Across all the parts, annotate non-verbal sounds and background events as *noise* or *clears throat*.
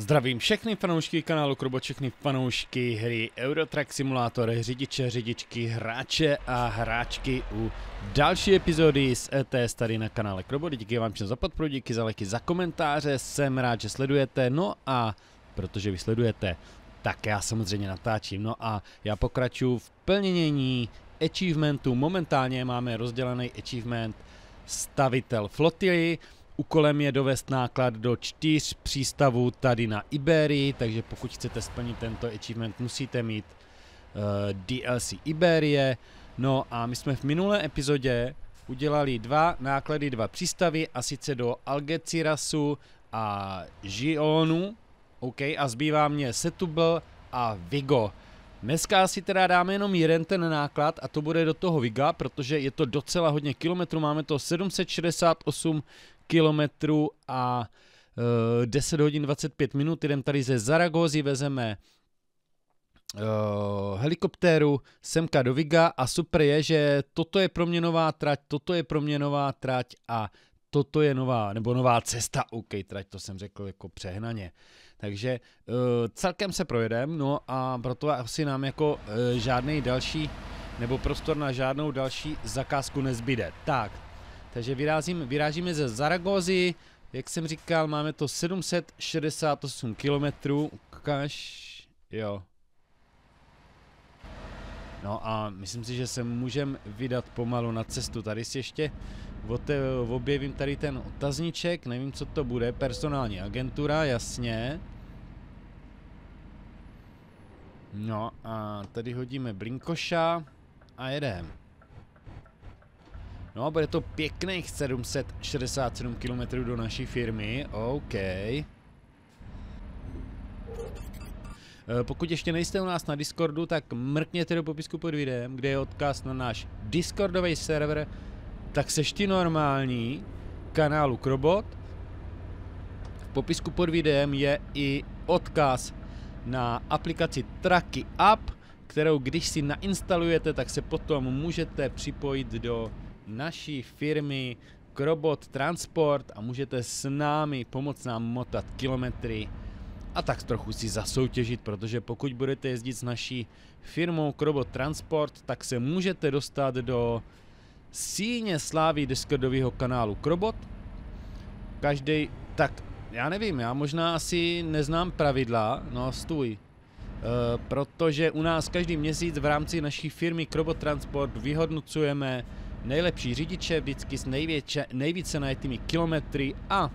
Zdravím všechny fanoušky kanálu Krobo, všechny fanoušky hry Eurotrack Simulator, řidiče, řidičky, hráče a hráčky u další epizody z ETS tady na kanále Krobo. Díky vám všem za podporu, díky za lajky, za komentáře, jsem rád, že sledujete, no a protože vy sledujete, tak já samozřejmě natáčím. No a já pokračuji v plnění achievementu, momentálně máme rozdělený achievement stavitel flotily, Úkolem je dovést náklad do čtyř přístavů tady na Iberii, takže pokud chcete splnit tento achievement, musíte mít uh, DLC Iberie. No a my jsme v minulé epizodě udělali dva náklady, dva přístavy, a sice do Algecirasu a Gionu, OK, a zbývá mě Setubl a Vigo. Dneska si teda dáme jenom jeden ten náklad a to bude do toho Viga, protože je to docela hodně kilometrů, máme to 768 kilometrů a uh, eh, 10 hodin 25 minut. Jdem tady ze Zaragozy, vezeme uh, helikoptéru semka do Viga a super je, že toto je pro mě nová trať, toto je pro mě nová trať a toto je nová, nebo nová cesta, OK, trať, to jsem řekl jako přehnaně. Takže uh, celkem se projedem, no a proto asi nám jako uh, žádný další, nebo prostor na žádnou další zakázku nezbyde. Tak, takže vyrazím, vyrážíme ze Zaragozy, jak jsem říkal, máme to 768 km, ukaž, jo. No a myslím si, že se můžeme vydat pomalu na cestu. Tady si ještě objevím tady ten otazníček, nevím, co to bude, personální agentura, jasně. No a tady hodíme blinkoša a jedeme. No, bude to pěkných 767 km do naší firmy, OK. Eh, pokud ještě nejste u nás na Discordu, tak mrkněte do popisku pod videem, kde je odkaz na náš Discordový server, tak sešti normální kanálu Krobot. V popisku pod videem je i odkaz na aplikaci Tracky App, kterou když si nainstalujete, tak se potom můžete připojit do naší firmy Krobot Transport a můžete s námi pomoct nám motat kilometry a tak trochu si zasoutěžit, protože pokud budete jezdit s naší firmou Krobot Transport, tak se můžete dostat do síně slávy Discordového kanálu Krobot. Každý, tak já nevím, já možná asi neznám pravidla, no stůj, Uh, protože u nás každý měsíc v rámci naší firmy Krobot Transport vyhodnocujeme nejlepší řidiče, vždycky s největše, nejvíce najetými kilometry a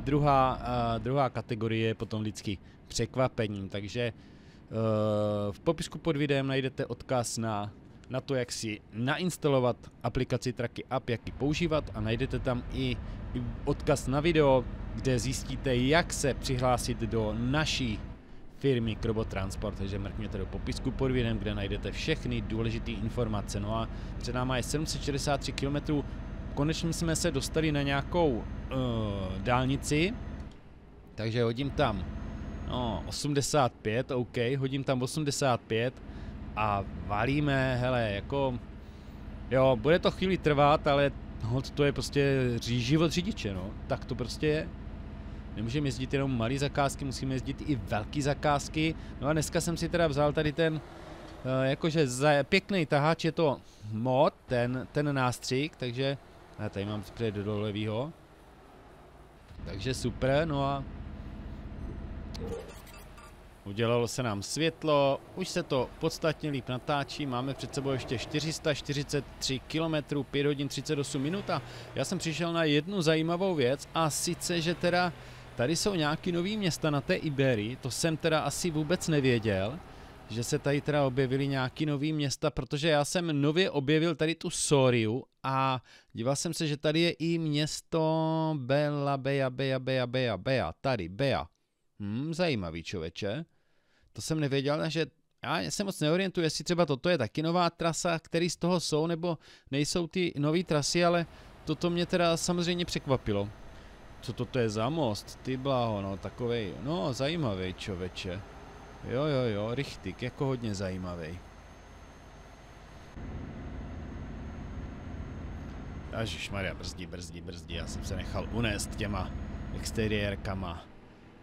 druhá, uh, druhá kategorie je potom vždycky překvapením, takže uh, v popisku pod videem najdete odkaz na, na to, jak si nainstalovat aplikaci Tracky App, jak ji používat a najdete tam i, i odkaz na video, kde zjistíte, jak se přihlásit do naší firmy Krobot Transport, takže mrkněte do popisku pod videem, kde najdete všechny důležité informace. No a před náma je 763 km, konečně jsme se dostali na nějakou uh, dálnici, takže hodím tam no, 85, OK, hodím tam 85 a valíme, hele, jako, jo, bude to chvíli trvat, ale to je prostě život řidiče, no, tak to prostě je. Nemůžeme jezdit jenom malé zakázky, musíme jezdit i velké zakázky. No a dneska jsem si teda vzal tady ten, uh, jakože za pěkný taháč je to mod, ten, ten nástřik, takže a tady mám přijet do levýho. Takže super, no a Udělalo se nám světlo, už se to podstatně líp natáčí, máme před sebou ještě 443 km, 5 hodin 38 minut a já jsem přišel na jednu zajímavou věc a sice, že teda Tady jsou nějaký nový města na té Iberii, to jsem teda asi vůbec nevěděl, že se tady teda objevily nějaký nový města, protože já jsem nově objevil tady tu Soriu a díval jsem se, že tady je i město Bela, Bea, Bea, Bea, Bea, Bea, tady, Bea. Hmm, zajímavý člověče. To jsem nevěděl, že já se moc neorientuji, jestli třeba toto je taky nová trasa, který z toho jsou, nebo nejsou ty nové trasy, ale toto mě teda samozřejmě překvapilo. Co to je za most? Ty bláho, no takovej, no zajímavý čověče. Jo, jo, jo, richtig, jako hodně zajímavý. Maria brzdí, brzdí, brzdí, já jsem se nechal unést těma exteriérkama.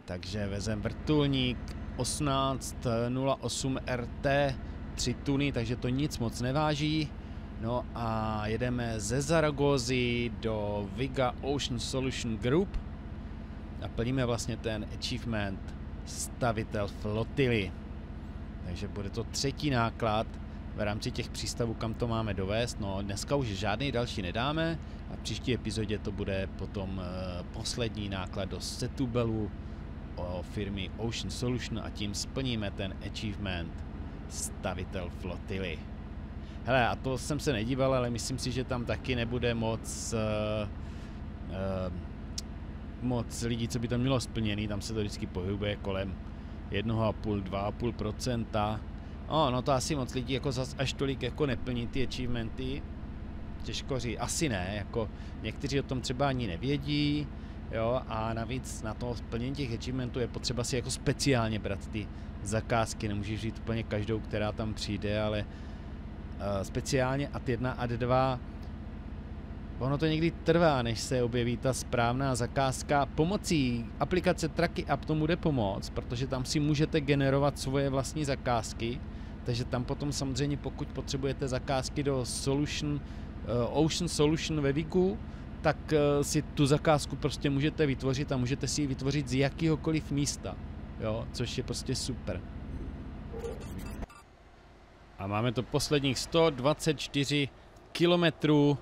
Takže vezem vrtulník 1808 RT, 3 tuny, takže to nic moc neváží. No a jedeme ze Zaragozy do Viga Ocean Solution Group a plníme vlastně ten achievement stavitel flotily. Takže bude to třetí náklad v rámci těch přístavů, kam to máme dovést. No dneska už žádný další nedáme a v příští epizodě to bude potom uh, poslední náklad do Setubelu o firmy Ocean Solution a tím splníme ten achievement stavitel flotily. Hele, a to jsem se nedíval, ale myslím si, že tam taky nebude moc uh, uh, moc lidí, co by tam mělo splněný, tam se to vždycky pohybuje kolem 1,5-2,5%. No, no to asi moc lidí jako zas až tolik jako neplní ty achievementy. Těžko říct, asi ne, jako někteří o tom třeba ani nevědí, jo, a navíc na to splnění těch achievementů je potřeba si jako speciálně brát ty zakázky, nemůžeš říct úplně každou, která tam přijde, ale speciálně ad 1, ad 2 Ono to někdy trvá, než se objeví ta správná zakázka. Pomocí aplikace Tracky App tomu jde pomoct, protože tam si můžete generovat svoje vlastní zakázky, takže tam potom samozřejmě pokud potřebujete zakázky do Solution, uh, Ocean Solution ve Vigu, tak uh, si tu zakázku prostě můžete vytvořit a můžete si ji vytvořit z jakýhokoliv místa, jo, což je prostě super. A máme to posledních 124 kilometrů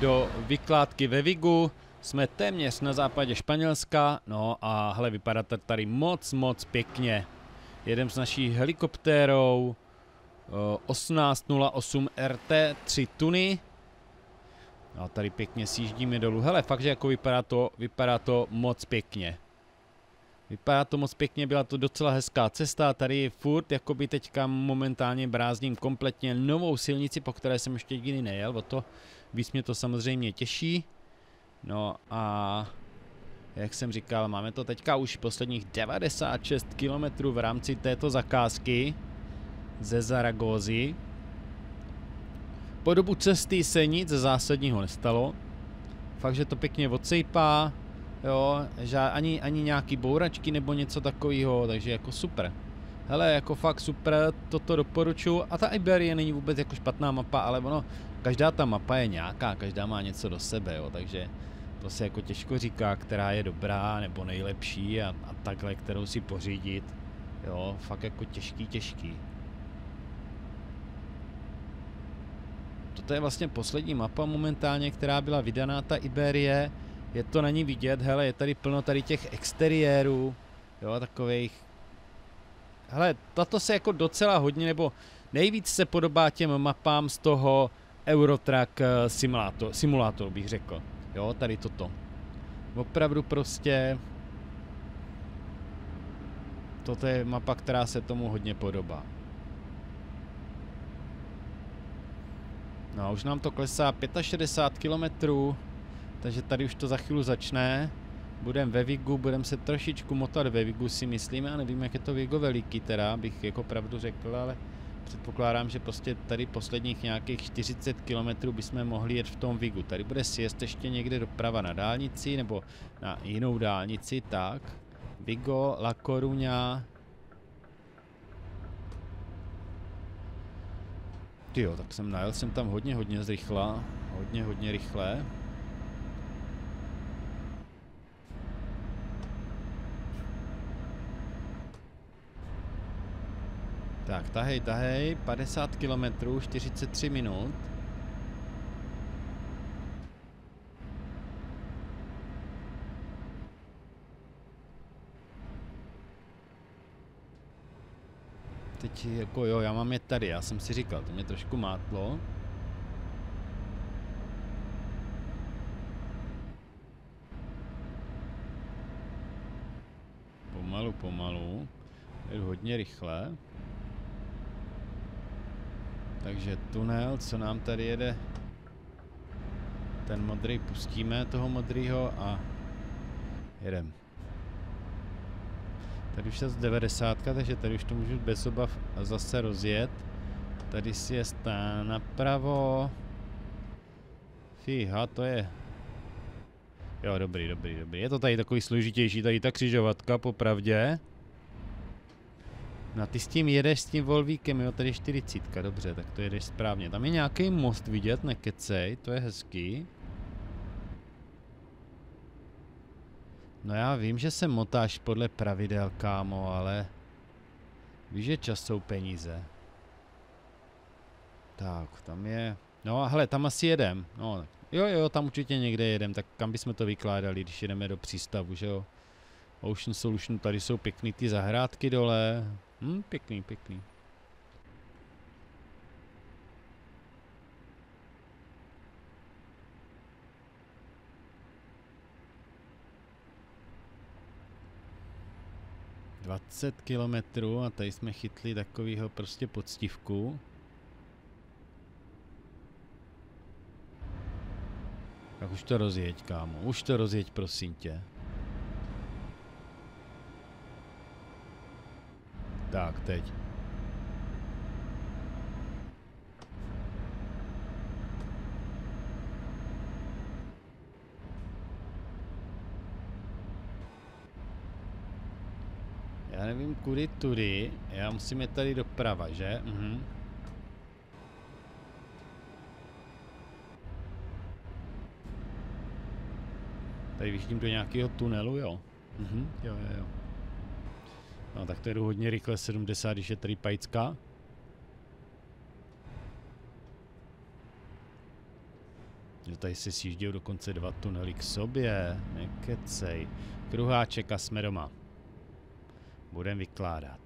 do vykládky ve Vigu. Jsme téměř na západě Španělska, no a hle, vypadá to tady moc, moc pěkně. Jedem s naší helikoptérou 1808 RT 3 tuny. A tady pěkně sjíždíme dolů. Hele, fakt, že jako vypadá to, vypadá to moc pěkně. Vypadá to moc pěkně, byla to docela hezká cesta, tady furt jakoby teďka momentálně brázním kompletně novou silnici, po které jsem ještě nikdy nejel, o to Víc mě to samozřejmě těší. No a jak jsem říkal, máme to teďka už posledních 96 km v rámci této zakázky ze Zaragozy. Po dobu cesty se nic zásadního nestalo. Fakt, že to pěkně odsejpá, jo, že ani, ani nějaký bouračky nebo něco takového, takže jako super. Hele, jako fakt super, toto doporučuji. A ta Iberie není vůbec jako špatná mapa, ale ono, každá ta mapa je nějaká, každá má něco do sebe, jo, takže to se jako těžko říká, která je dobrá nebo nejlepší a, a takhle, kterou si pořídit. Jo, fakt jako těžký, těžký. Toto je vlastně poslední mapa momentálně, která byla vydaná, ta Iberie. Je to na ní vidět, hele, je tady plno tady těch exteriérů, jo, takových hele, tato se jako docela hodně, nebo nejvíc se podobá těm mapám z toho Eurotrack eh, simulátor, simulátor bych řekl. Jo, tady toto. Opravdu prostě toto je mapa, která se tomu hodně podobá. No, už nám to klesá 65 km, takže tady už to za chvíli začne budeme ve Vigu, budeme se trošičku motat ve Vigu si myslíme a nevím, jak je to Vigo veliký teda, bych jako pravdu řekl, ale předpokládám, že prostě tady posledních nějakých 40 km bychom mohli jet v tom Vigu. Tady bude sjezd ještě někde doprava na dálnici nebo na jinou dálnici, tak. Vigo, La Coruña. Tyjo, tak jsem najel jsem tam hodně, hodně zrychla. Hodně, hodně rychle. Tak, tahej, tahej, 50 km, 43 minut. Teď jako jo, já mám je tady, já jsem si říkal, to mě trošku mátlo. Pomalu, pomalu. Jdu hodně rychle. Takže tunel, co nám tady jede, ten modrý pustíme, toho modrýho a jedem. Tady už je z 90, takže tady už to můžu bez obav zase rozjet. Tady si je napravo. Fíha, to je... Jo, dobrý, dobrý, dobrý. Je to tady takový složitější, tady ta křižovatka, popravdě. No ty s tím jedeš s tím Volvíkem, jo, tady 40, dobře, tak to jedeš správně. Tam je nějaký most vidět, nekecej, to je hezký. No já vím, že se motáš podle pravidel, kámo, ale... Víš, že čas jsou peníze. Tak, tam je... No a hele, tam asi jedem. No, jo, jo, tam určitě někde jedem, tak kam bychom to vykládali, když jedeme do přístavu, že jo? Ocean Solution, tady jsou pěkný ty zahrádky dole. Hm, pěkný, pěkný. Dvacet kilometrů a tady jsme chytli takovýho prostě podstivku. Tak už to rozjeď, kámo. Už to rozjeď, prosím tě. Tak, teď. Já nevím, kudy tudy. Já musím jít tady doprava, že? Mhm. Tady vyšlím do nějakého tunelu, jo. Mhm, jo, jo, jo. No tak to jdu hodně rychle, 70, když je tady pajcka. Jo, tady si sjížděl dokonce dva tunely k sobě, nekecej. Kruháček a jsme doma. Budem vykládat.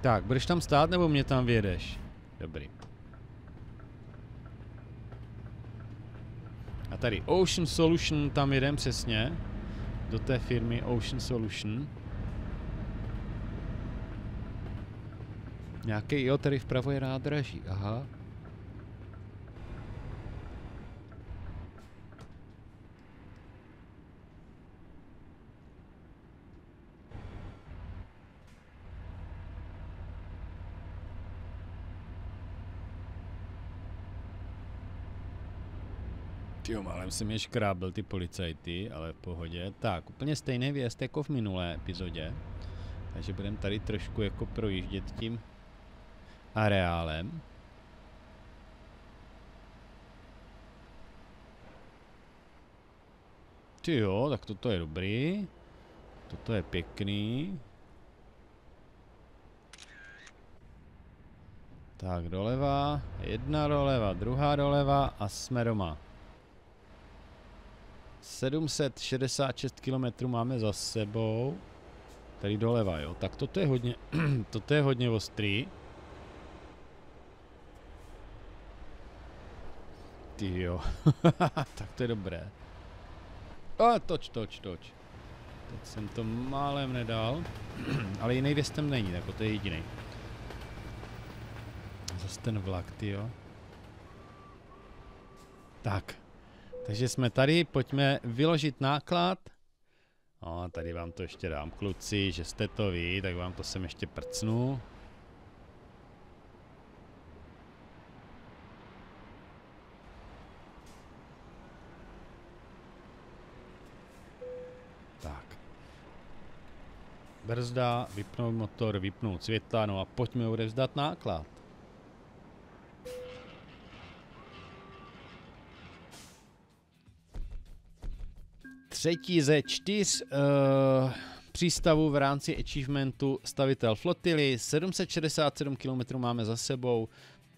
Tak, budeš tam stát nebo mě tam vědeš? Dobrý. A tady Ocean Solution, tam jedem přesně. Do té firmy Ocean Solution. Nějaký, jo, tady vpravo je nádraží, aha. Jo, málem jsem je škrábil ty policajty, ale v pohodě. Tak, úplně stejný věst jako v minulé epizodě. Takže budeme tady trošku jako projíždět tím areálem. Ty jo, tak toto je dobrý. Toto je pěkný. Tak, doleva, jedna doleva, druhá doleva a jsme doma. 766 km máme za sebou. Tady doleva, jo. Tak toto je hodně, *clears throat* toto je hodně ostrý. Ty jo. *laughs* tak to je dobré. A toč, toč, toč. Teď jsem to málem nedal. *clears throat* Ale jiný věc tam není, tak to je jediný. Zase ten vlak, ty jo. Tak. Takže jsme tady, pojďme vyložit náklad. No, tady vám to ještě dám, kluci, že jste to ví, tak vám to sem ještě prcnu. Tak. Brzda, vypnout motor, vypnout světla, no a pojďme odevzdat náklad. Třetí ze čtyř uh, přístavů v rámci achievementu stavitel flotily, 767 km máme za sebou,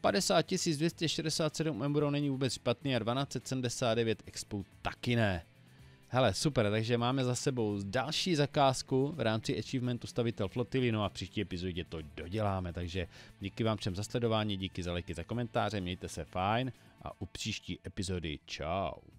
50 267 euro není vůbec špatný a 1279 expo taky ne. Hele, super, takže máme za sebou další zakázku v rámci achievementu stavitel flotily, no a příští epizodě to doděláme, takže díky vám všem za sledování, díky za lajky, za komentáře, mějte se fajn a u příští epizody čau.